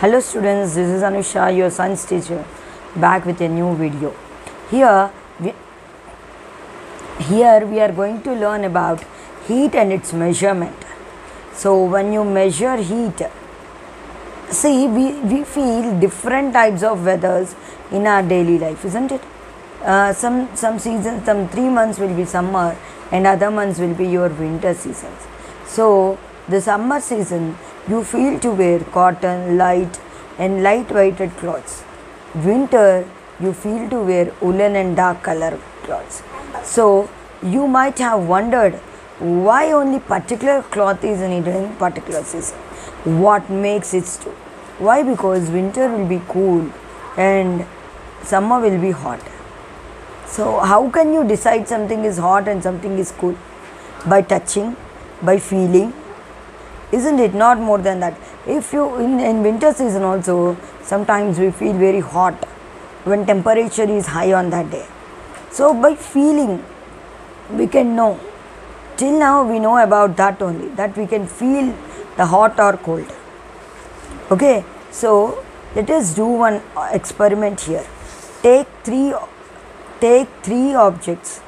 Hello students, this is Anusha, your science teacher, back with a new video. Here we, here we are going to learn about heat and its measurement. So when you measure heat, see we, we feel different types of weathers in our daily life, isn't it? Uh, some some seasons, some three months will be summer, and other months will be your winter seasons. So the summer season, you feel to wear cotton, light and light weighted clothes. Winter, you feel to wear woolen and dark color clothes. So you might have wondered why only particular cloth is needed in particular season. What makes it so? Why? Because winter will be cool and summer will be hot. So how can you decide something is hot and something is cool? By touching, by feeling, isn't it not more than that? If you in, in winter season also sometimes we feel very hot when temperature is high on that day. So by feeling we can know. Till now we know about that only that we can feel the hot or cold. Okay? So let us do one experiment here. Take three take three objects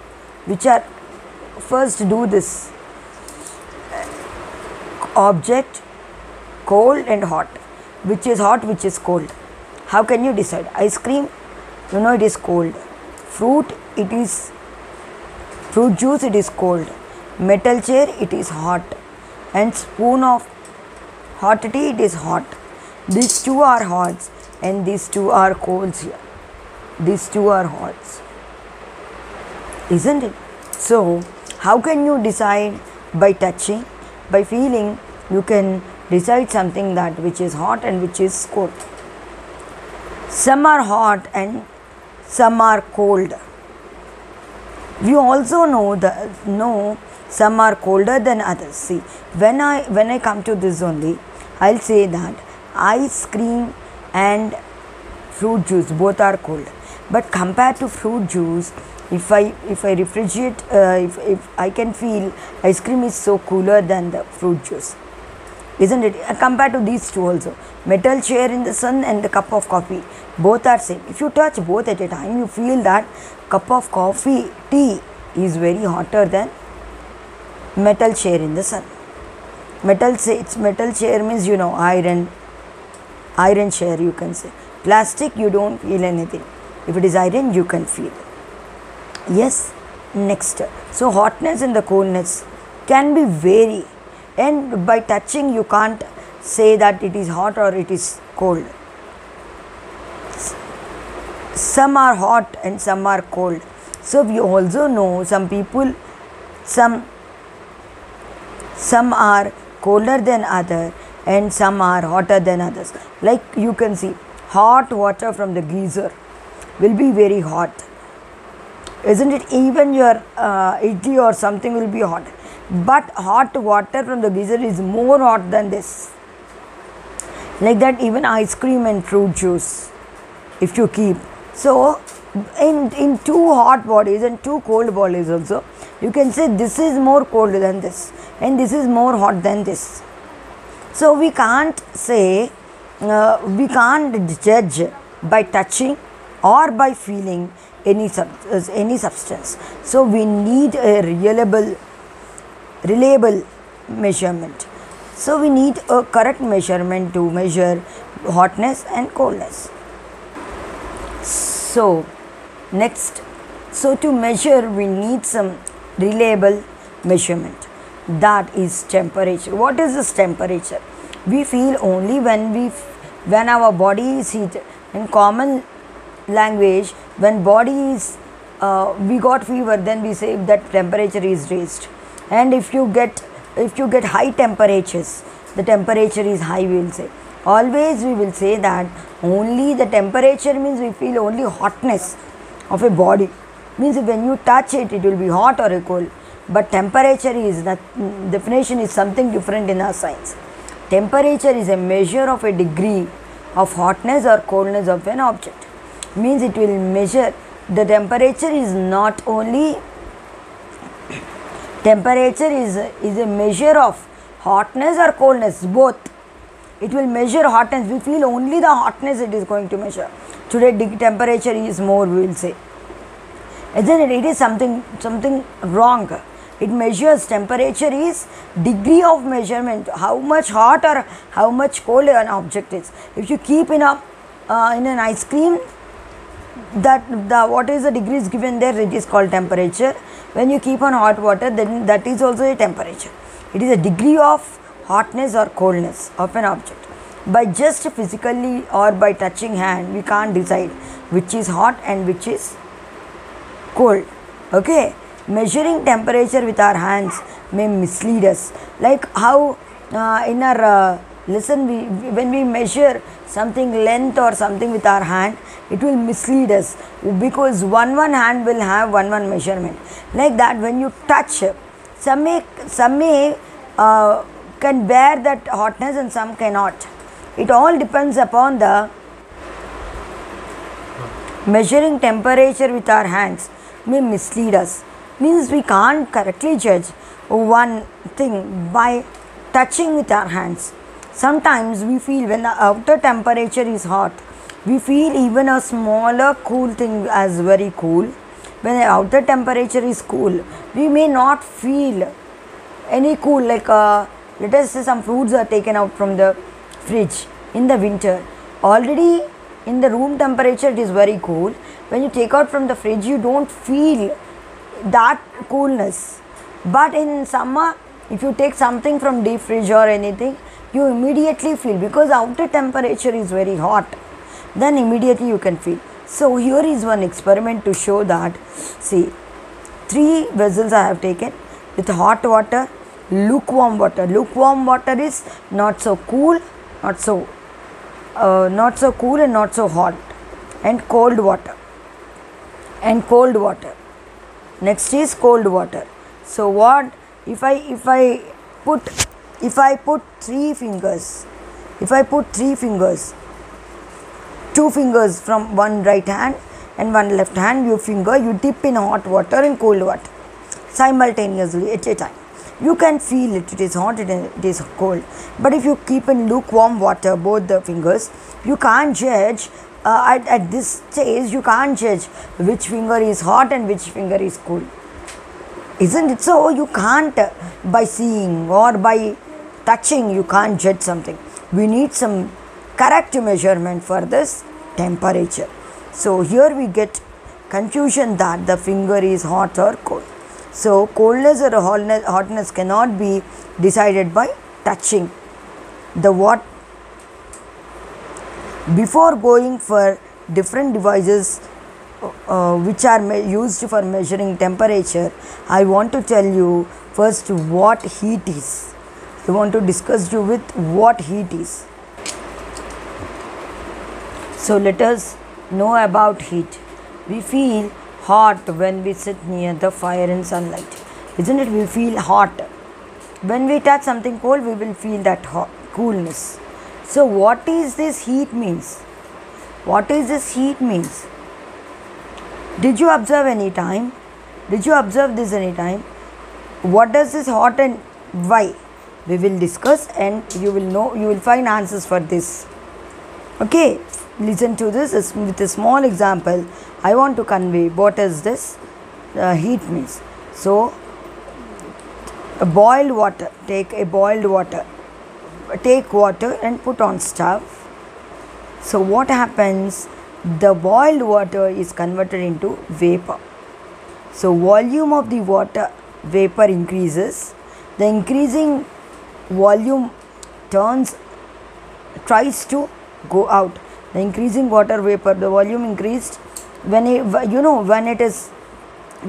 which are first do this object cold and hot. Which is hot which is cold? How can you decide? Ice cream? You know it is cold. Fruit it is fruit juice it is cold. Metal chair it is hot. And spoon of hot tea it is hot. These two are hots and these two are colds here. These two are hots isn't it? So how can you decide? By touching by feeling you can decide something that which is hot and which is cold. Some are hot and some are cold. We also know that know some are colder than others. See when i when i come to this only i'll say that ice cream and fruit juice both are cold. But compared to fruit juice if i if i refrigerate uh, if, if i can feel ice cream is so cooler than the fruit juice. Isn't it? Uh, compared to these two also. Metal chair in the sun and the cup of coffee. Both are same. If you touch both at a time you feel that cup of coffee tea is very hotter than metal chair in the sun. Metal say it's metal chair means you know iron iron chair you can say. Plastic you don't feel anything. If it is iron you can feel yes next. So hotness and the coldness can be vary. And by touching you can't say that it is hot or it is cold. Some are hot and some are cold. So we also know some people some some are colder than other and some are hotter than others. Like you can see hot water from the geyser will be very hot isn't it even your uh, idli or something will be hot? But hot water from the geyser is more hot than this. Like that even ice cream and fruit juice if you keep. So in in two hot bodies and two cold bodies also you can say this is more cold than this and this is more hot than this. So we can't say uh, we can't judge by touching or by feeling any sub- any substance. So we need a reliable reliable measurement. So we need a correct measurement to measure hotness and coldness. So next. So to measure we need some reliable measurement. That is temperature. What is this temperature? We feel only when we when our body is heated. In common language when body is uh, we got fever then we say that temperature is raised. And if you get if you get high temperatures the temperature is high we will say. Always we will say that only the temperature means we feel only hotness of a body. Means when you touch it it will be hot or cold. But temperature is the definition is something different in our science. Temperature is a measure of a degree of hotness or coldness of an object means it will measure. The temperature is not only temperature is is a measure of hotness or coldness both. It will measure hotness. We feel only the hotness it is going to measure. Today temperature is more we will say. Isn't it? It is something something wrong. It measures temperature is degree of measurement. How much hot or how much cold an object is. If you keep in a uh, in an ice cream that the what is the degrees given there it is called temperature. When you keep on hot water then that is also a temperature. It is a degree of hotness or coldness of an object. By just physically or by touching hand we can't decide which is hot and which is cold. Okay? Measuring temperature with our hands may mislead us. Like how uh, in our uh, lesson we when we measure something length or something with our hand it will mislead us. Because one one hand will have one one measurement. Like that when you touch some may some may uh, can bear that hotness and some cannot. It all depends upon the measuring temperature with our hands may mislead us. Means we can't correctly judge one thing by touching with our hands sometimes we feel when the outer temperature is hot we feel even a smaller cool thing as very cool. When the outer temperature is cool we may not feel any cool like uh, let us say some fruits are taken out from the fridge in the winter. Already in the room temperature it is very cool. When you take out from the fridge you don't feel that coolness. But in summer if you take something from deep fridge or anything you immediately feel because outer temperature is very hot then immediately you can feel. So here is one experiment to show that. See three vessels i have taken with hot water lukewarm water. Lukewarm water is not so cool not so uh, not so cool and not so hot and cold water and cold water. Next is cold water. So what if i if i put if i put three fingers if i put three fingers two fingers from one right hand and one left hand you finger you dip in hot water and cold water simultaneously at a time. You can feel it it is hot it is cold. But if you keep in lukewarm water both the fingers you can't judge uh, at, at this stage you can't judge which finger is hot and which finger is cool isn't it so? You can't by seeing or by touching you can't judge something. We need some correct measurement for this temperature. So here we get confusion that the finger is hot or cold. So coldness or hotness, cannot be decided by touching. The what? Before going for different devices uh, which are me- used for measuring temperature i want to tell you first what heat is i want to discuss you with what heat is. So let us know about heat. We feel hot when we sit near the fire in sunlight. Isn't it? We feel hot. When we touch something cold we will feel that hot coolness. So what is this heat means? What is this heat means? Did you observe any time? Did you observe this any time? What does this hot and why we will discuss and you will know you will find answers for this. Okay listen to this. With a small example i want to convey what is this uh, heat means. So a boiled water take a boiled water take water and put on stove. So what happens? The boiled water is converted into vapor. So volume of the water vapor increases. The increasing volume turns tries to go out. The increasing water vapor the volume increased. When you know when it is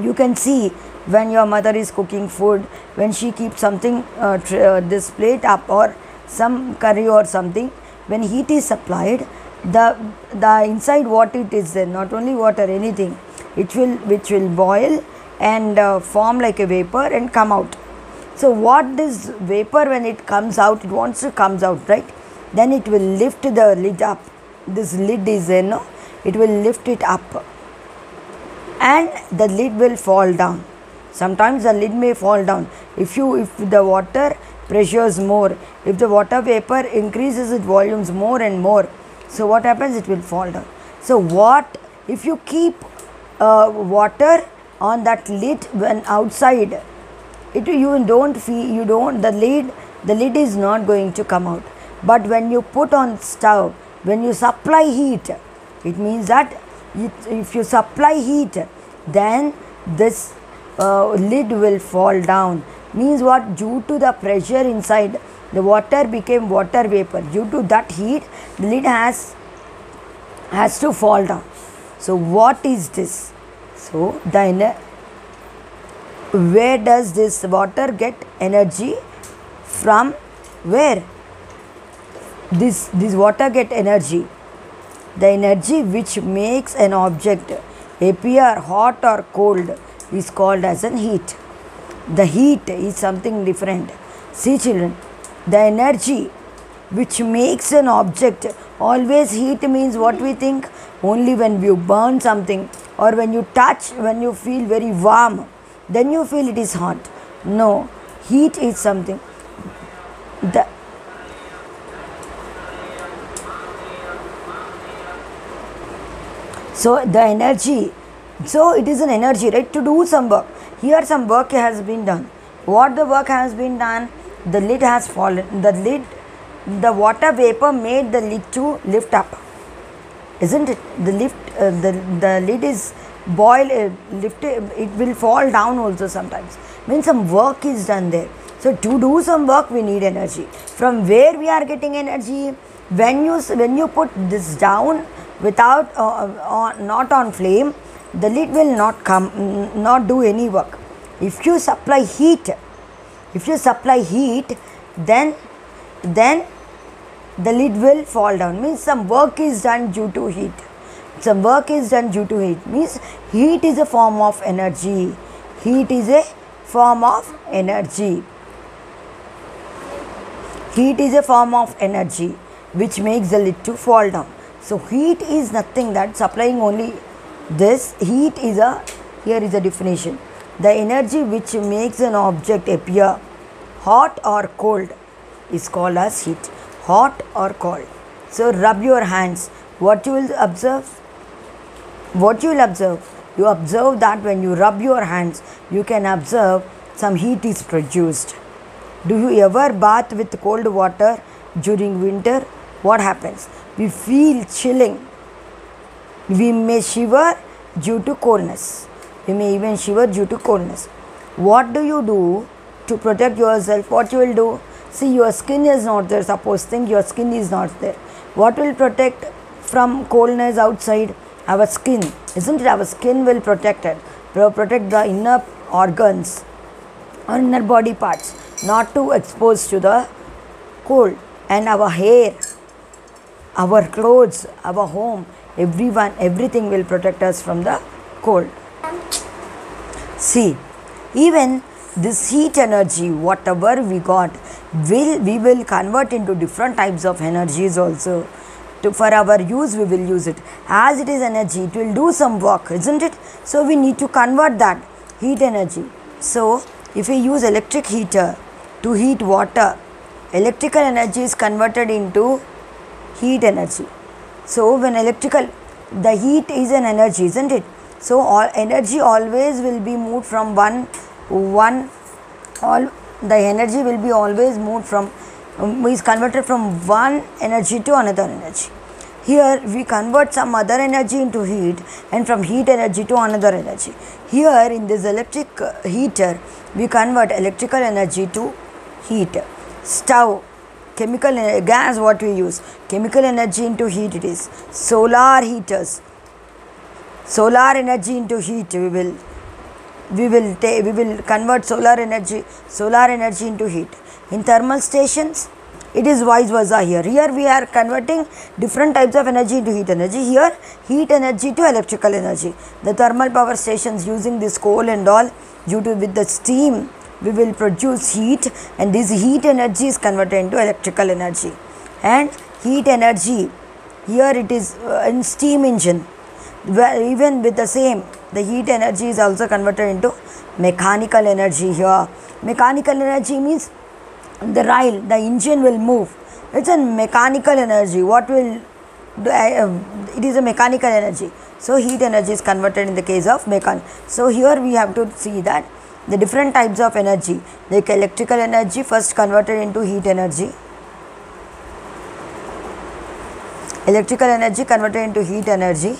you can see when your mother is cooking food when she keeps something uh, uh, this plate up or some curry or something when heat is supplied the the inside what it is there not only water anything it will which will boil and uh, form like a vapor and come out so what this vapor when it comes out it wants to comes out right? Then it will lift the lid up. This lid is you know it will lift it up. And the lid will fall down. Sometimes the lid may fall down. If you if the water pressures more if the water vapor increases its volumes more and more so what happens? It will fall down. So what if you keep uh, water on that lid when outside it you don't feel you don't the lid the lid is not going to come out. But when you put on stove when you supply heat it means that it, if you supply heat then this uh, lid will fall down. Means what? Due to the pressure inside the water became water vapor. Due to that heat the lid has has to fall down. So what is this? So the ener- where does this water get energy from? Where? This this water get energy. The energy which makes an object appear hot or cold is called as an heat. The heat is something different. See children the energy which makes an object always heat means what we think? Only when you burn something or when you touch when you feel very warm then you feel it is hot. No heat is something. The so the energy. So it is an energy right? To do some work. Here some work has been done. What the work has been done? The lid has fallen. The lid the water vapor made the lid to lift up. Isn't it? The lift uh, the the lid is boil uh, lift it it will fall down also sometimes. Means some work is done there. So to do some work we need energy. From where we are getting energy when you when you put this down without uh, on, not on flame the lid will not come not do any work. If you supply heat if you supply heat then then the lid will fall down. Means some work is done due to heat some work is done due to heat. Means heat is a form of energy. Heat is a form of energy. Heat is a form of energy which makes the lid to fall down. So heat is nothing that supplying only this. Heat is a here is a definition. The energy which makes an object appear hot or cold is called as heat. Hot or cold. So rub your hands. What you will observe what you will observe you observe that when you rub your hands you can observe some heat is produced. Do you ever bath with cold water during winter? What happens? We feel chilling. We may shiver due to coldness. We may even shiver due to coldness. What do you do to protect yourself? What you will do? See your skin is not there. Suppose think your skin is not there. What will protect from coldness outside our skin. Isn't it? Our skin will protect it. Will protect the inner organs or inner body parts not to expose to the cold. And our hair our clothes our home everyone everything will protect us from the cold. See even this heat energy whatever we got will we will convert into different types of energies also to, for our use we will use it. As it is energy it will do some work isn't it? So we need to convert that heat energy. So if we use electric heater to heat water electrical energy is converted into heat energy. So when electrical the heat is an energy isn't it? So all energy always will be moved from one one all the energy will be always moved from um, is converted from one energy to another energy. Here we convert some other energy into heat and from heat energy to another energy. Here in this electric uh, heater we convert electrical energy to heat. Stove chemical gas what we use chemical energy into heat it is. Solar heaters solar energy into heat we will we will take we will convert solar energy solar energy into heat in thermal stations. It is vice versa here. Here we are converting different types of energy into heat energy. Here heat energy to electrical energy. The thermal power stations using this coal and all due to with the steam we will produce heat and this heat energy is converted into electrical energy. And heat energy here it is uh, in steam engine. Even with the same the heat energy is also converted into mechanical energy here. Mechanical energy means the rail the engine will move. It's a mechanical energy. What will do, uh, it is a mechanical energy. So heat energy is converted in the case of mechan so here we have to see that the different types of energy like electrical energy first converted into heat energy. Electrical energy converted into heat energy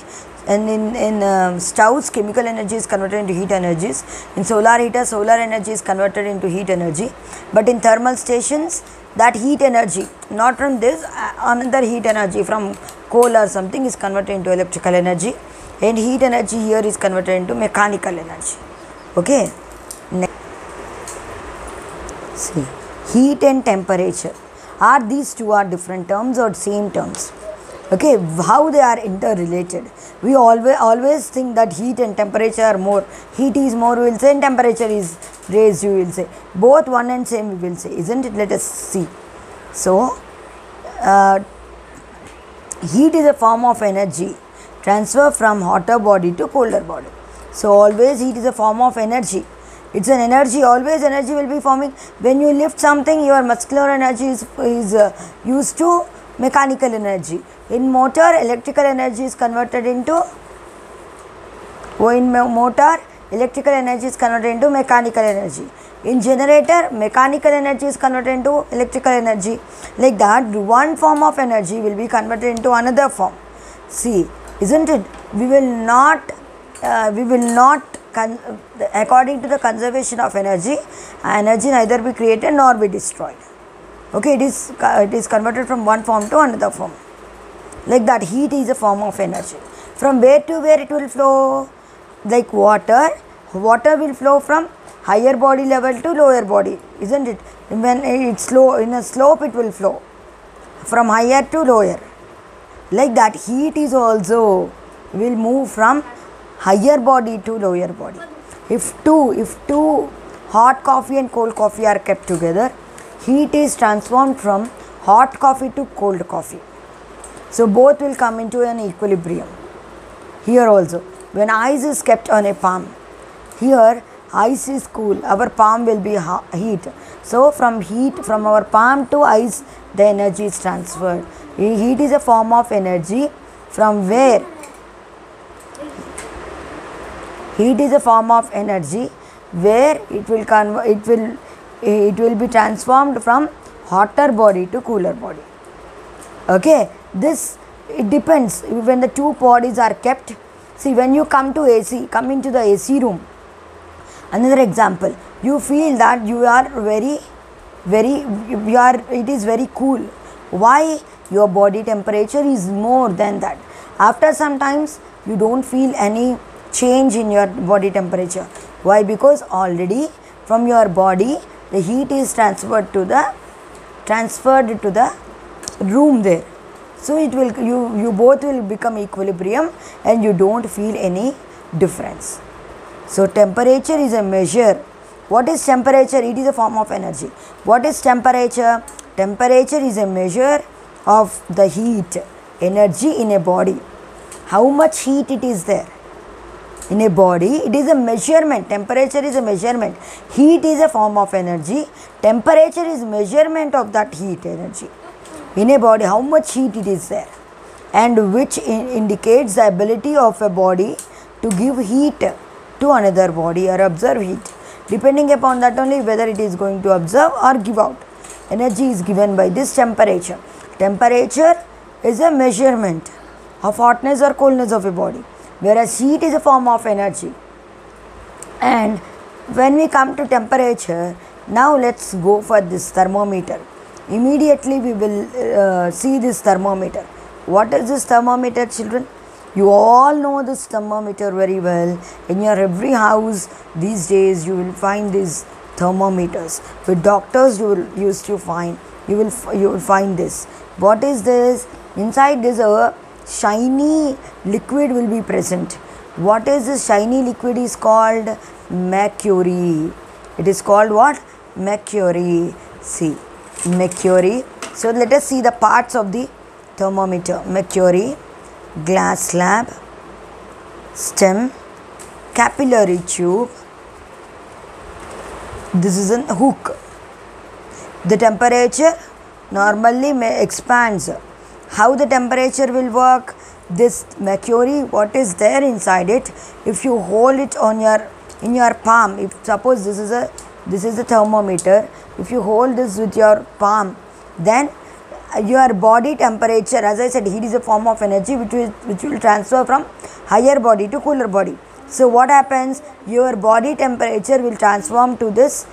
and in, in um, stoves chemical energy is converted into heat energies. In solar heater solar energy is converted into heat energy. But in thermal stations that heat energy not from this uh, another heat energy from coal or something is converted into electrical energy. And heat energy here is converted into mechanical energy. Okay? See heat and temperature. Are these two are different terms or same terms okay how they are interrelated. We always always think that heat and temperature are more. Heat is more we will say and temperature is raised you will say. Both one and same we will say isn't it? Let us see. So uh, heat is a form of energy transfer from hotter body to colder body. So always heat is a form of energy. It's an energy always energy will be forming. When you lift something your muscular energy is, is uh, used to mechanical energy. In motor electrical energy is converted into oh, in motor electrical energy is converted into mechanical energy. In generator mechanical energy is converted into electrical energy. Like that one form of energy will be converted into another form. See isn't it? We will not uh, we will not according to the conservation of energy energy neither be created nor be destroyed okay it is it is converted from one form to another form. Like that heat is a form of energy. From where to where it will flow? Like water. Water will flow from higher body level to lower body isn't it? When it's slow in a slope it will flow from higher to lower. Like that heat is also will move from higher body to lower body. If two if two hot coffee and cold coffee are kept together heat is transformed from hot coffee to cold coffee so both will come into an equilibrium. Here also, when ice is kept on a palm, here ice is cool, our palm will be heat. So from heat, from our palm to ice, the energy is transferred. Heat is a form of energy from where heat is a form of energy where it will convert it will it will be transformed from hotter body to cooler body. Okay? This it depends. When the two bodies are kept see when you come to ac come into the ac room another example you feel that you are very very you are it is very cool. Why? Your body temperature is more than that. After sometimes you don't feel any change in your body temperature. Why? Because already from your body the heat is transferred to the transferred to the room there. So it will you you both will become equilibrium and you don't feel any difference. So temperature is a measure. What is temperature? It is a form of energy. What is temperature? Temperature is a measure of the heat energy in a body. How much heat it is there in a body it is a measurement. Temperature is a measurement. Heat is a form of energy. Temperature is measurement of that heat energy. In a body how much heat it is there? And which in indicates the ability of a body to give heat to another body or observe heat. Depending upon that only whether it is going to observe or give out. Energy is given by this temperature. Temperature is a measurement of hotness or coldness of a body whereas heat is a form of energy. And when we come to temperature now let's go for this thermometer. Immediately we will uh, see this thermometer. What is this thermometer children? You all know this thermometer very well. In your every house these days you will find these thermometers. With doctors you will used to find you will you will find this. What is this? Inside this a shiny liquid will be present. What is this shiny liquid is called mercury. It is called what? Mercury. See mercury. So let us see the parts of the thermometer. Mercury glass slab stem capillary tube. This is a hook. The temperature normally may expands how the temperature will work this mercury what is there inside it if you hold it on your in your palm if suppose this is a this is a thermometer if you hold this with your palm then your body temperature as i said heat is a form of energy which will which will transfer from higher body to cooler body. So what happens? Your body temperature will transform to this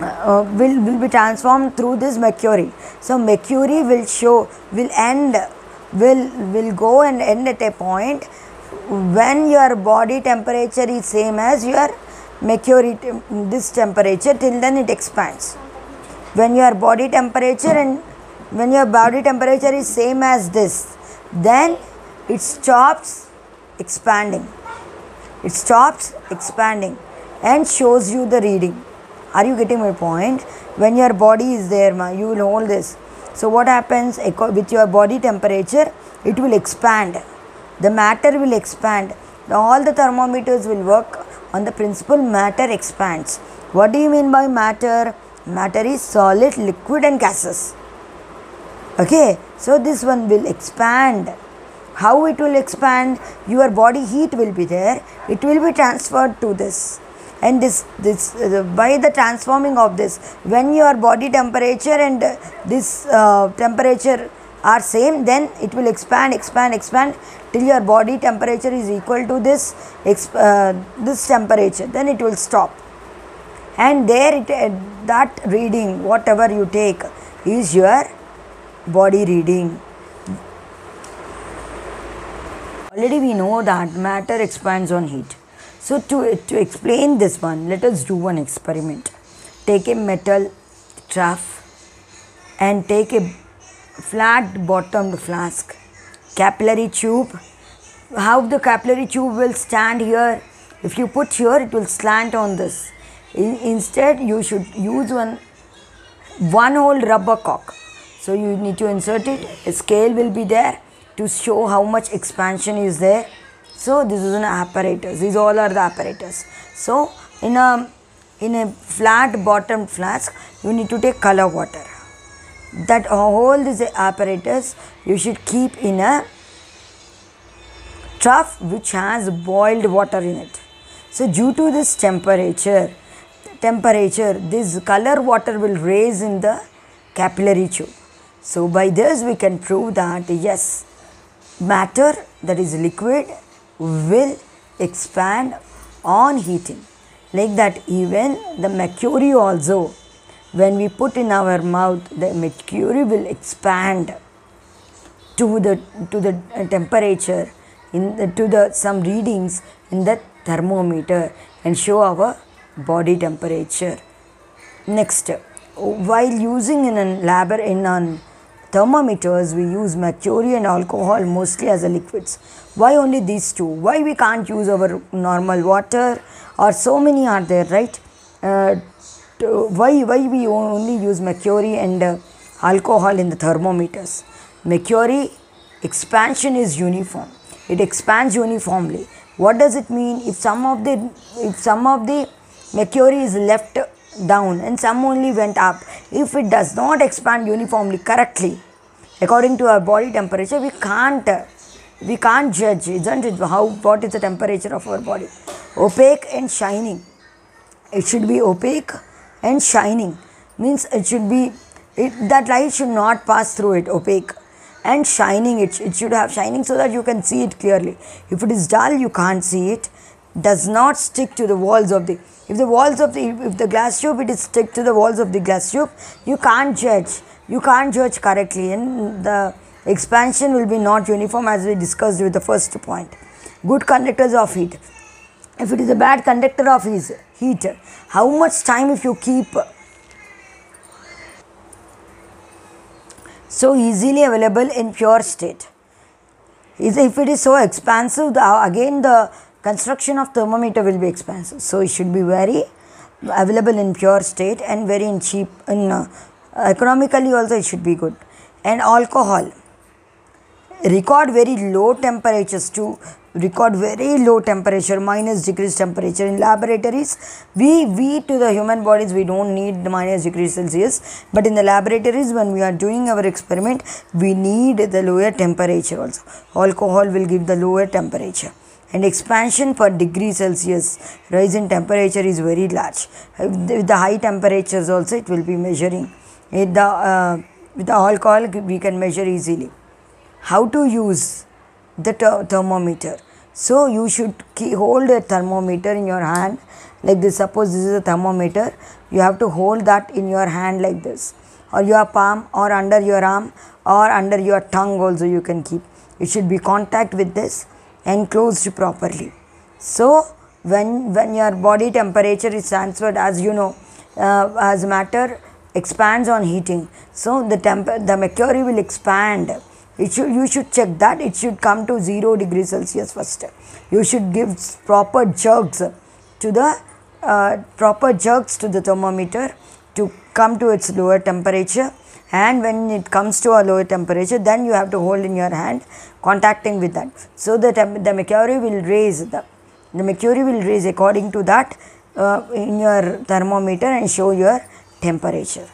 uh, will, will be transformed through this mercury. So mercury will show will end will will go and end at a point when your body temperature is same as your mercury this temperature till then it expands. When your body temperature and when your body temperature is same as this then it stops expanding. It stops expanding and shows you the reading are you getting my point? When your body is there ma, you will hold this. So what happens with your body temperature? It will expand. The matter will expand. All the thermometers will work on the principle matter expands. What do you mean by matter? Matter is solid liquid and gases okay? So this one will expand. How it will expand? Your body heat will be there. It will be transferred to this and this this uh, by the transforming of this when your body temperature and uh, this uh, temperature are same then it will expand expand expand till your body temperature is equal to this uh, this temperature. Then it will stop. And there it uh, that reading whatever you take is your body reading. Already we know that matter expands on heat so to, to explain this one let us do one experiment. Take a metal trough and take a flat bottomed flask capillary tube. How the capillary tube will stand here? If you put here it will slant on this. In, instead you should use one one hole rubber cock. So you need to insert it. A scale will be there to show how much expansion is there so this is an apparatus. These all are the apparatus. So in a in a flat bottom flask you need to take color water. That whole this apparatus you should keep in a trough which has boiled water in it. So due to this temperature temperature this color water will raise in the capillary tube. So by this we can prove that yes matter that is liquid will expand on heating. Like that even the mercury also when we put in our mouth the mercury will expand to the to the uh, temperature in the, to the some readings in the thermometer and show our body temperature. Next while using in a lab in an thermometers we use mercury and alcohol mostly as a liquids. Why only these two? Why we can't use our normal water? Or so many are there right? Uh, why why we only use mercury and uh, alcohol in the thermometers? Mercury expansion is uniform. It expands uniformly. What does it mean? If some of the if some of the mercury is left down and some only went up. If it does not expand uniformly correctly according to our body temperature we can't we can't judge isn't it? How what is the temperature of our body? Opaque and shining. It should be opaque and shining. Means it should be it, that light should not pass through it opaque and shining. It, it should have shining so that you can see it clearly. If it is dull you can't see it. Does not stick to the walls of the if the walls of the if the glass tube it is stick to the walls of the glass tube you can't judge. You can't judge correctly. And the expansion will be not uniform as we discussed with the first point. Good conductors of heat. If it is a bad conductor of heat how much time if you keep so easily available in pure state? Is if it is so expansive again the construction of thermometer will be expensive so it should be very available in pure state and very in cheap. In uh, economically also it should be good. And alcohol. Record very low temperatures to record very low temperature minus degrees temperature in laboratories. We we to the human bodies we don't need minus degrees celsius. But in the laboratories when we are doing our experiment we need the lower temperature also. Alcohol will give the lower temperature and expansion per degree celsius. Rise in temperature is very large. With the high temperatures also it will be measuring. With the uh, with the alcohol we can measure easily. How to use the ter- thermometer? So you should key, hold a thermometer in your hand. Like this suppose this is a thermometer. You have to hold that in your hand like this. Or your palm or under your arm or under your tongue also you can keep. It should be contact with this enclosed properly. So when when your body temperature is transferred as you know uh, as matter expands on heating so the temp the mercury will expand. It should you should check that. It should come to 0 degrees celsius first. You should give proper jerks to the uh, proper jerks to the thermometer to come to its lower temperature and when it comes to a lower temperature then you have to hold in your hand contacting with that. So the the mercury will raise the the mercury will raise according to that uh, in your thermometer and show your temperature.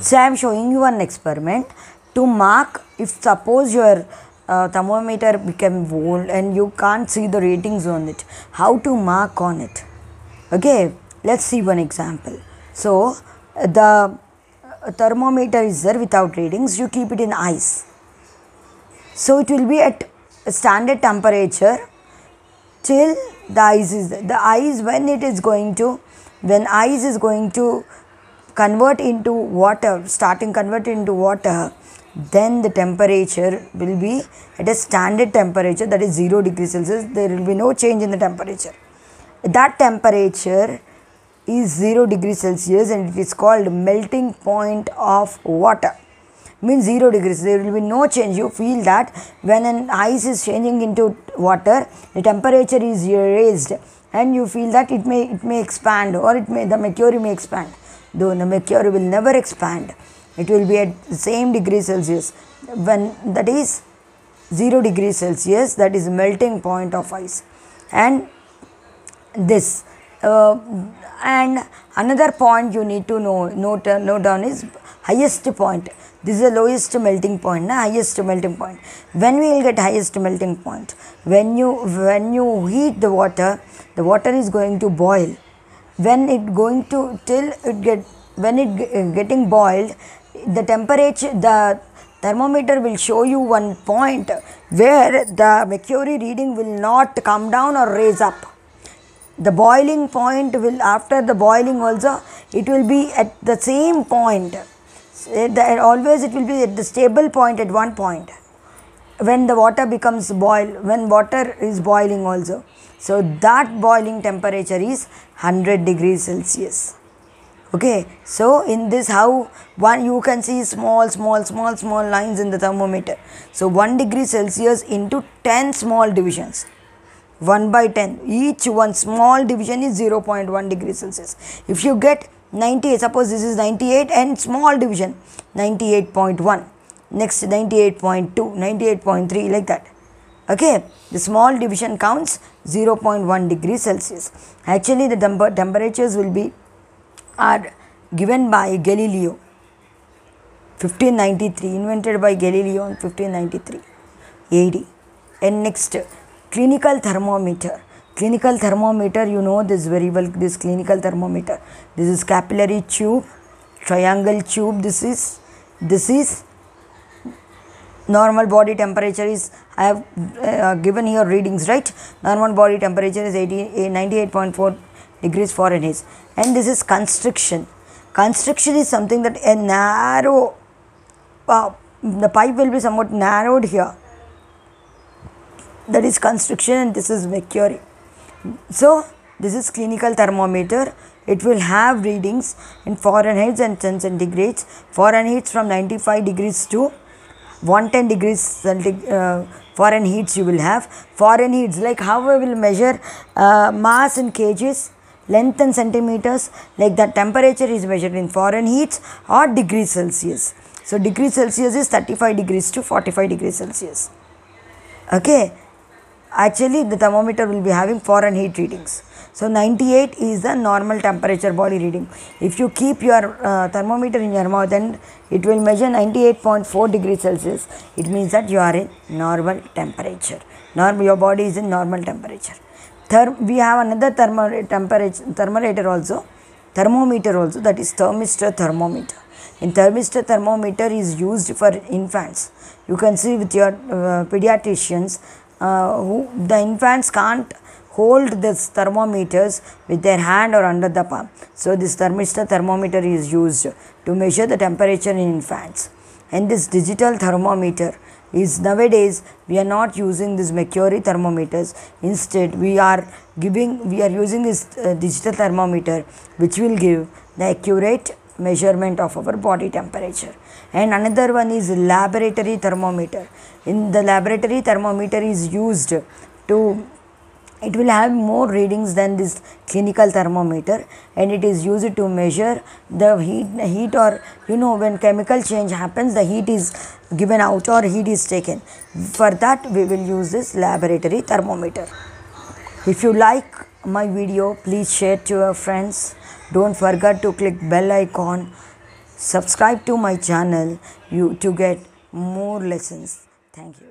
So i am showing you one experiment to mark if suppose your uh, thermometer become old and you can't see the ratings on it how to mark on it. Okay let's see one example. So the uh, thermometer is there without readings you keep it in ice so it will be at a standard temperature till the ice is there. the ice when it is going to when ice is going to convert into water starting convert into water then the temperature will be at a standard temperature that is 0 degrees celsius there will be no change in the temperature that temperature is 0 degrees celsius and it is called melting point of water. Means 0 degrees there will be no change. You feel that when an ice is changing into water the temperature is raised and you feel that it may it may expand or it may the mercury may expand. Though the mercury will never expand it will be at the same degree celsius. When that is 0 degrees celsius that is melting point of ice. And this and another point you need to know note, uh, note down is highest point. This is the lowest melting point na? Highest melting point. When we will get highest melting point? When you when you heat the water the water is going to boil. When it going to till it get when it getting boiled the temperature the thermometer will show you one point where the mercury reading will not come down or raise up the boiling point will after the boiling also it will be at the same point. Eh, the- always it will be at the stable point at one point. When the water becomes boil when water is boiling also. So that boiling temperature is 100 degrees celsius. Okay? So in this how one you can see small small small small lines in the thermometer. So 1 degree celsius into 10 small divisions 1 by 10 each one small division is 0.1 degree celsius. If you get 98 suppose this is 98 and small division 98.1 next 98.2 98.3 like that. Okay? The small division counts 0.1 degree celsius. Actually the temper- temperatures will be are given by galileo. 1593 invented by galileo in 1593 AD and next clinical thermometer. Clinical thermometer you know this very well this clinical thermometer. This is capillary tube triangle tube this is this is normal body temperature is i have uh, given here readings right? Normal body temperature is 80, eh, 98.4 degrees fahrenheit. And this is constriction. Constriction is something that a narrow uh, the pipe will be somewhat narrowed here that is constriction and this is mercury. So this is clinical thermometer. It will have readings in fahrenheit and 10 centigrades fahrenheit from 95 degrees to 110 degrees centi- uh, fahrenheit you will have. Fahrenheit like how we will measure uh, mass in kgs length in centimeters like that temperature is measured in fahrenheit or degrees celsius. So degree celsius is 35 degrees to 45 degrees celsius. Okay actually the thermometer will be having fahrenheit readings. So 98 is the normal temperature body reading. If you keep your uh, thermometer in your mouth and it will measure 98.4 degrees celsius. It means that you are in normal temperature. Normal your body is in normal temperature. Therm- we have another thermo temperature thermometer also. Thermometer also that is thermistor thermometer. In thermistor thermometer is used for infants. You can see with your uh, pediatricians who the infants can't hold this thermometers with their hand or under the palm so this thermistor thermometer is used to measure the temperature in infants. And this digital thermometer is nowadays we are not using this mercury thermometers. Instead we are giving we are using this uh, digital thermometer which will give the accurate measurement of our body temperature and another one is laboratory thermometer. In the laboratory thermometer is used to it will have more readings than this clinical thermometer. And it is used to measure the heat heat or you know when chemical change happens the heat is given out or heat is taken. For that we will use this laboratory thermometer. If you like my video please share to your friends. Don't forget to click bell icon subscribe to my channel you to get more lessons. Thank you